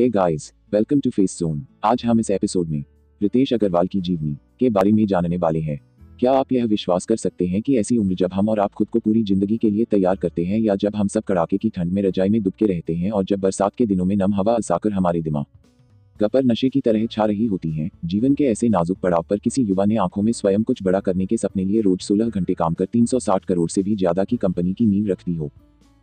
Hey guys welcome to Face Zone आज हम इस एपिसोड में रितेश अग्रवाल की जीवनी के बारे में जानने वाले हैं। क्या आप यह विश्वास कर सकते हैं कि ऐसी उम्र जब हम और आप खुद को पूरी ज़िंदगी के लिए तैयार करते हैं या जब हम सब कड़ाके की ठंड में रजाई में दुबके रहते हैं और जब बरसात के दिनों में नम हवा असाकर हमारे दिमाग गपर नशे की तरह छा रही होती हैं, जीवन के ऐसे नाजुक पड़ाव पर किसी युवा ने आँखों में स्वयं कुछ बड़ा करने के सपने लिए रोज 16 घंटे काम कर 360 करोड़ से भी ज़्यादा की कंपनी की नींव रख दी हो।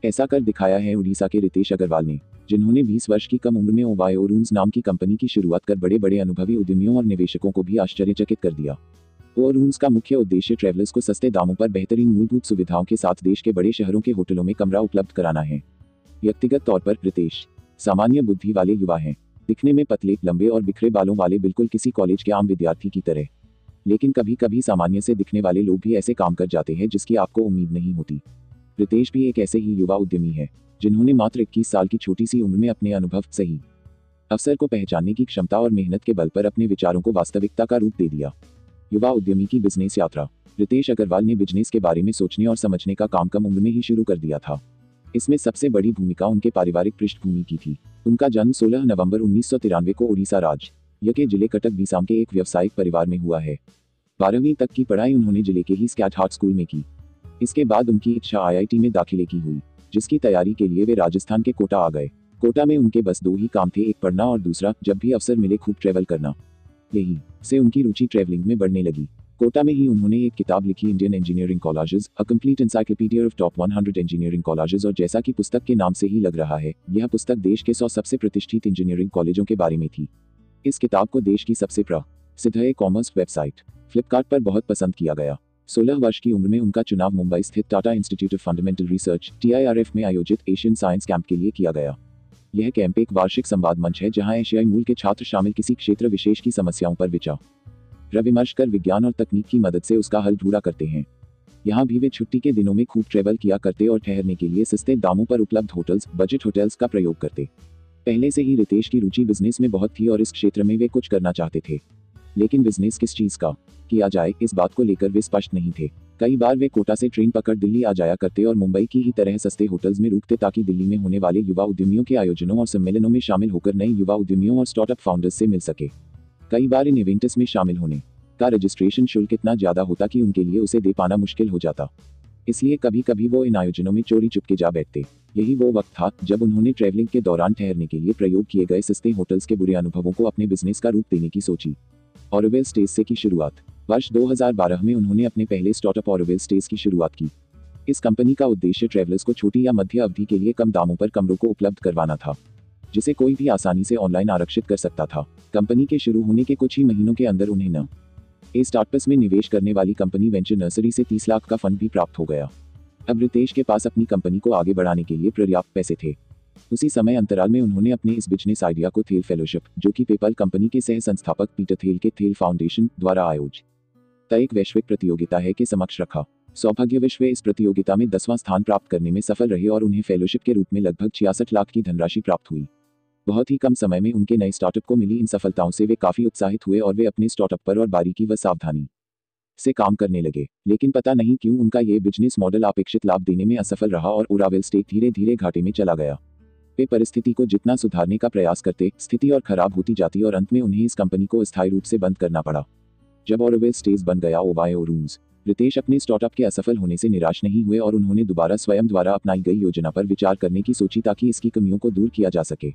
ऐसा कर दिखाया है उड़ीसा के रितेश अग्रवाल ने, जिन्होंने 20 वर्ष की कम उम्र में ओवायोरून्स नाम की कंपनी की शुरुआत कर बड़े बड़े अनुभवी उद्यमियों और निवेशकों को भी आश्चर्यचकित कर दिया। ओवरून्स का मुख्य उद्देश्य ट्रेवलर्स को सस्ते दामों पर बेहतरीन मूलभूत सुविधाओं के साथ देश के बड़े शहरों के होटलों में कमरा उपलब्ध कराना है। व्यक्तिगत तौर पर रितेश, सामान्य बुद्धि वाले युवा हैं, दिखने में पतले, लंबे और बिखरे बालों वाले बिल्कुल किसी कॉलेज के आम विद्यार्थी की तरह। लेकिन कभी कभी सामान्य से दिखने वाले लोग भी ऐसे काम कर जाते हैं जिसकी आपको उम्मीद नहीं होती। रितेश भी एक ऐसे ही युवा उद्यमी है, जिन्होंने मात्र 21 साल की छोटी सी उम्र में अपने अनुभव सही, अवसर को पहचानने की क्षमता और मेहनत के बल पर अपने विचारों को वास्तविकता का रूप दे दिया। युवा उद्यमी की बिज़नेस यात्रा, रितेश अग्रवाल ने बिज़नेस के बारे में सोचने और समझने का काम कम उम्र में ही शुरू कर दिया था। इसमें सबसे बड़ी भूमिका उनके पारिवारिक पृष्ठभूमि की थी। उनका जन्म 16 नवंबर उन्नीस सौ तिरानवे को उड़ीसा राज्य के ज़िले कटक बीसाम के एक व्यवसायिक परिवार में हुआ है। बारहवीं तक की पढ़ाई उन्होंने ज़िले के ही स्कैट हार्ट स्कूल में की। इसके बाद उनकी इच्छा आईआईटी में दाखिले की हुई, जिसकी तैयारी के लिए वे राजस्थान के कोटा आ गए। कोटा में उनके बस दो ही काम थे, एक पढ़ना और दूसरा, जब भी अवसर मिले, खूब ट्रेवल करना। यही, से उनकी रुचि ट्रेवलिंग में बढ़ने लगी। कोटा में ही उन्होंने एक किताब लिखी Indian engineering colleges a complete encyclopaedia of top 100 engineering colleges और जैसा कि पुस्तक के नाम से ही लग रहा है, यह पुस्तक देश के सौ सबसे प्रतिष्ठित इंजीनियरिंग कॉलेजों के बारे में थी। इस किताब को देश की सबसे प्रसिद्ध कॉमर्स वेबसाइट फ्लिपकार्ट पर बहुत पसंद किया गया। 16 वर्ष की उम्र में उनका चुनाव मुंबई स्थित Tata institute of fundamental research, TIRF में आयोजित एशियन साइंस कैंप के लिए किया गया। यह कैंप एक वार्षिक संवाद मंच है जहाँ एशियाई मूल के छात्र शामिल किसी क्षेत्र विशेष की समस्याओं पर विचार विमर्श कर विज्ञान और तकनीक की मदद से उसका हल ढूंढा करते हैं। यहाँ भी वे छुट्टी के दिनों में खूब ट्रेवल किया करते और ठहरने के लिए सस्ते दामों पर उपलब्ध होटल्स बजट होटल्स का प्रयोग करते। पहले से ही रितेश की रुचि बिज़नेस में बहुत थी और इस क्षेत्र में वे कुछ करना चाहते थे। लेकिन बिज़नेस किस चीज़ का? किया जाए, इस बात को लेकर वे स्पष्ट नहीं थे। कई बार वे कोटा से ट्रेन पकड़ दिल्ली आ जाया करते और मुंबई की ही तरह सस्ते होटल्स में रुकते ताकि दिल्ली में होने वाले युवा उद्यमियों के आयोजनों और सम्मेलनों में शामिल होकर नए युवा उद्यमियों और स्टार्टअप फाउंडर्स से मिल सके। कई बार इन इवेंट्स में शामिल होने का रजिस्ट्रेशन शुल्क इतना ज़्यादा होता कि उनके लिए उसे दे पाना मुश्किल हो जाता। इसलिए कभी कभी वो इन आयोजनों में चोरी चुपके जा बैठते। यही वो वक्त था, जब उन्होंने ट्रैवलिंग के दौरान ठहरने के लिए प्रयोग किए गए सस्ते होटल्स के बुरे अनुभवों को अपने बिज़नेस का रूप देने की सोची। ऑरोवेल स्टेज से की शुरुआत। वर्ष 2012 में उन्होंने अपने पहले स्टार्टअप ऑरोवेल स्टेज की शुरुआत की। इस कंपनी का उद्देश्य ट्रेवलर्स को छोटी या मध्य अवधि के लिए कम दामों पर कमरों को उपलब्ध करवाना था, जिसे कोई भी आसानी से ऑनलाइन आरक्षित कर सकता था। कंपनी के शुरू होने के कुछ ही महीनों के अंदर उन्हें न। ए स्टार्टअप्स में निवेश करने वाली कंपनी वेंचर नर्सरी से 30 लाख का फंड भी प्राप्त हो गया। अब रितेश के पास अपनी कंपनी को आगे बढ़ाने के लिए पर्याप्त पैसे थे। उसी समय अंतराल में उन्होंने अपने इस बिज़नेस आइडिया को थेल फेलोशिप जो कि पेपल कंपनी के सह संस्थापक पीटर थेल के थेल फाउंडेशन द्वारा आयोजित एक वैश्विक प्रतियोगिता है के समक्ष रखा। सौभाग्य विश्व इस प्रतियोगिता में दसवां स्थान प्राप्त करने में सफल रहे और उन्हें फेलोशिप के रूप में लगभग छियासठ लाख की धनराशि प्राप्त हुई। बहुत ही कम समय में उनके नए स्टार्टअप को मिली इन सफलताओं से वे काफ़ी उत्साहित हुए और वे अपने स्टार्टअप पर और बारीकी व सावधानी से काम करने लगे। लेकिन पता नहीं क्यों उनका ये बिज़नेस मॉडल अपेक्षित लाभ देने में असफल रहा और उरावेल स्टेक धीरे धीरे घाटे में चला गया। वे परिस्थिति को जितना सुधारने का प्रयास करते, स्थिति और खराब होती जाती और अंत में उन्हें इस कंपनी को स्थायी रूप से बंद करना पड़ा। जब ऑरोवेल स्टेज बन गया, ओवायो रूम्स, रितेश अपने स्टार्टअप के असफल होने से निराश नहीं हुए और उन्होंने दोबारा स्वयं द्वारा अपनाई गई योजना पर विचार करने की सोची ताकि इसकी कमियों को दूर किया जा सके।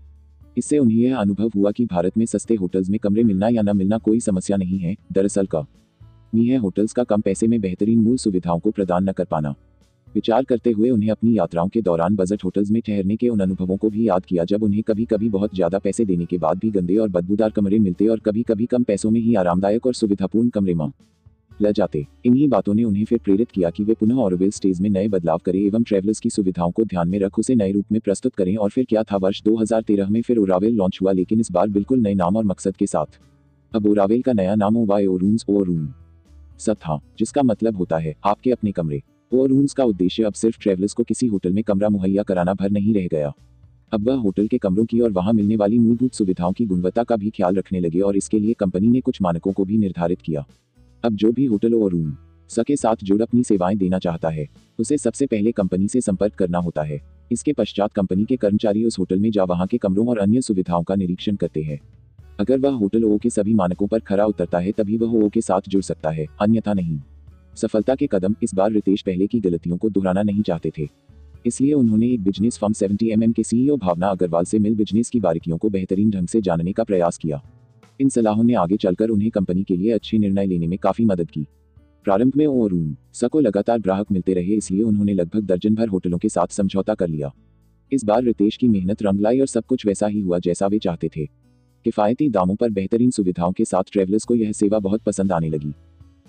इससे उन्हें यह अनुभव हुआ कि भारत में सस्ते होटल्स में कमरे मिलना या न मिलना कोई समस्या नहीं है। दरअसल का है होटल्स का कम पैसे में बेहतरीन मूल सुविधाओं को प्रदान न कर पाना। विचार करते हुए उन्हें अपनी यात्राओं के दौरान बजट होटल्स में ठहरने के उन अनुभवों को भी याद किया, जब उन्हें कभी कभी बहुत ज़्यादा पैसे देने के बाद भी गंदे और बदबूदार कमरे मिलते और कभी कभी कम पैसों में ही आरामदायक और सुविधापूर्ण कमरे में ल जाते। इन्हीं बातों ने उन्हें फिर प्रेरित किया कि वे पुनः ऑरोवेल स्टेज में नए बदलाव करें एवं ट्रेवलर्स की सुविधाओं को ध्यान में रख, उसे नए रूप में प्रस्तुत करें और फिर क्या था, वर्ष 2013 में फिर ओरावेल लॉन्च हुआ, लेकिन इस बार बिल्कुल नए नाम और मकसद के साथ। अब ओरावेल का नया नाम ओवाई ओरूम्स ओ रूम सब था, जिसका मतलब होता है, आपके अपने कमरे। वो रूम्स का उद्देश्य अब सिर्फ़ ट्रेवलर्स को किसी होटल में कमरा मुहैया कराना भर नहीं रह गया। अब वह होटल के कमरों की और वहाँ मिलने वाली मूलभूत सुविधाओं की गुणवत्ता का भी ख्याल रखने लगे और इसके लिए कंपनी ने कुछ मानकों को भी निर्धारित किया। अब जो भी होटल और रूम स के साथ जुड़ अपनी सेवाएँ देना चाहता है, उसे सबसे पहले कंपनी से संपर्क करना होता है। इसके पश्चात कंपनी के कर्मचारी उस होटल में जा वहाँ के कमरों और अन्य सुविधाओं का निरीक्षण करते हैं। अगर वह होटल ओ के सभी मानकों पर खरा उतरता है, तभी वह ओ के साथ जुड़ सकता है, अन्यथा नहीं। सफलता के कदम इस बार रितेश पहले की गलतियों को दोहराना नहीं चाहते थे। इसलिए उन्होंने एक बिज़नेस फर्म 70 एम के सीईओ भावना अग्रवाल से मिल बिज़नेस की बारीकियों को बेहतरीन ढंग से जानने का प्रयास किया। इन सलाहों ने आगे चलकर उन्हें कंपनी के लिए अच्छे निर्णय लेने में काफ़ी मदद की। प्रारंभ में ओ रूम स को लगातार ग्राहक मिलते रहे, इसलिए उन्होंने लगभग दर्जन भर होटलों के साथ समझौता कर लिया। इस बार रितेश की मेहनत रंग लाई और सब कुछ वैसा ही हुआ जैसा वे चाहते थे। किफायती दामों पर बेहतरीन सुविधाओं के साथ ट्रेवलर्स को यह सेवा बहुत पसंद आने लगी।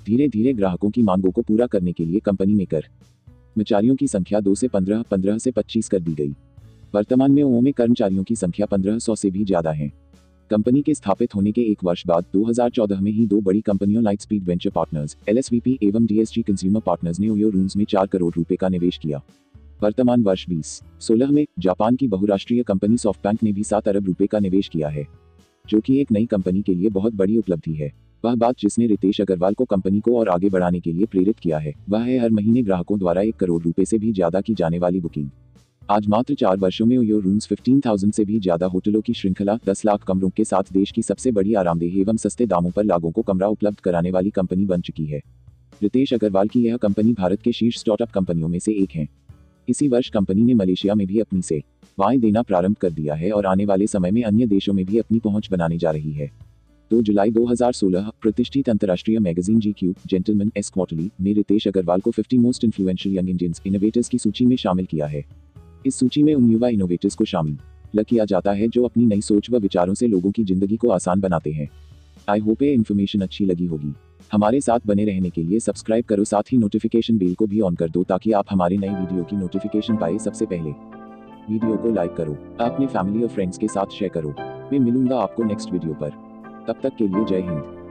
धीरे धीरे ग्राहकों की मांगों को पूरा करने के लिए कंपनी में कर। कर्मचारियों की संख्या दो से पंद्रह पंद्रह से पच्चीस कर दी गई। वर्तमान में ओ में कर्मचारियों की संख्या पंद्रह सौ से भी ज़्यादा है। कंपनी के स्थापित होने के एक वर्ष बाद 2014 में ही दो बड़ी कंपनियों light speed venture partners LSVP एवं डीएसजी कंज्यूमर पार्टनर्स ने ओयो रूम्स में चार करोड़ रुपए का निवेश किया। वर्तमान वर्ष बीस, सोलह में जापान की बहुराष्ट्रीय कंपनी सॉफ्टबैंक ने भी सात अरब रुपए का निवेश किया है, जो कि एक नई कंपनी के लिए बहुत बड़ी उपलब्धि है। वह बात जिसने रितेश अग्रवाल को कंपनी को और आगे बढ़ाने के लिए प्रेरित किया है वह है हर महीने ग्राहकों द्वारा एक करोड़ रुपए से भी ज़्यादा की जाने वाली बुकिंग। आज मात्र चार वर्षों में ओयो रूम्स 15,000 से भी ज़्यादा होटलों की श्रृंखला 10 लाख कमरों के साथ देश की सबसे बड़ी आरामदेह एवं सस्ते दामों पर लागों को कमरा उपलब्ध कराने वाली कंपनी बन चुकी है। रितेश अग्रवाल की यह कंपनी भारत के शीर्ष स्टार्टअप कंपनियों में से एक है। इसी वर्ष कंपनी ने मलेशिया में भी अपनी से वाई देना प्रारंभ कर दिया है और आने वाले समय में अन्य देशों में भी अपनी पहुँच बनाने जा रही है। दो जुलाई 2016 प्रतिष्ठित अंतर्राष्ट्रीय magazine G Q, Gentlemen's Quarterly, ने रितेश अग्रवाल को 50 most influential young Indians innovators की सूची में शामिल किया है। इस सूची में उन युवा इनोवेटर्स को शामिल किया जाता है जो अपनी नई सोच व विचारों से लोगों की ज़िंदगी को आसान बनाते हैं। आई होप ये इन्फॉर्मेशन अच्छी लगी होगी। हमारे साथ बने रहने के लिए सब्सक्राइब करो, साथ ही नोटिफिकेशन बेल को भी ऑन कर दो ताकि आप हमारे नई वीडियो की नोटिफिकेशन पाए सबसे पहले। वीडियो को लाइक करो, अपने फैमिली और फ्रेंड्स के साथ शेयर करो। मैं मिलूँगा आपको नेक्स्ट वीडियो पर। तब तक के लिए जय हिंद।